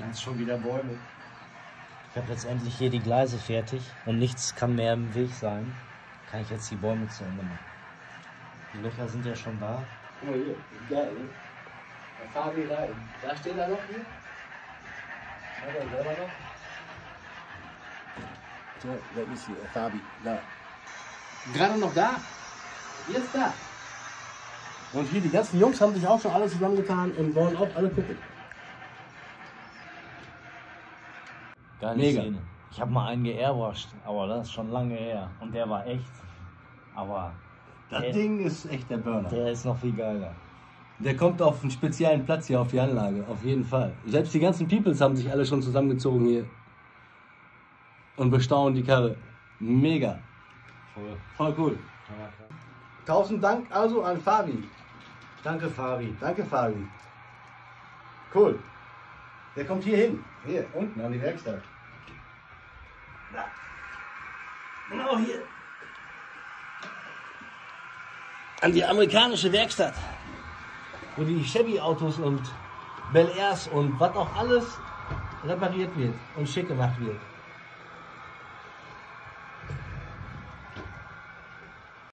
pflanzt schon wieder Bäume. Ich habe jetzt endlich hier die Gleise fertig und nichts kann mehr im Weg sein. Kann ich jetzt die Bäume zu Ende machen. Die Löcher sind ja schon da. Guck mal hier, geil, ne? Da fahren wir rein. Da steht er noch hier. Hat er selber noch? So, da ist hier, Fabi, da. Gerade noch da? Jetzt da. Und hier, die ganzen Jungs haben sich auch schon alle zusammengetan und wollen auch alle gucken. Geile Mega. Szene. Ich habe mal einen geairwashed, aber das ist schon lange her. Und der war echt. Aber Das Der- Ding ist echt der Burner. der ist noch viel geiler. Der kommt auf einen speziellen Platz hier auf die Anlage, auf jeden Fall. Selbst die ganzen Peoples haben sich alle schon zusammengezogen hier. Und bestaunen die Karre. Mega. Voll. Voll cool. Tausend Dank also an Fabi. Danke, Fabi. Danke, Fabi. Cool. Der kommt hier hin. Hier, unten an die Werkstatt. Da. Genau hier. An die amerikanische Werkstatt. Wo die Chevy-Autos und Bel Airs und was auch alles repariert wird und schick gemacht wird.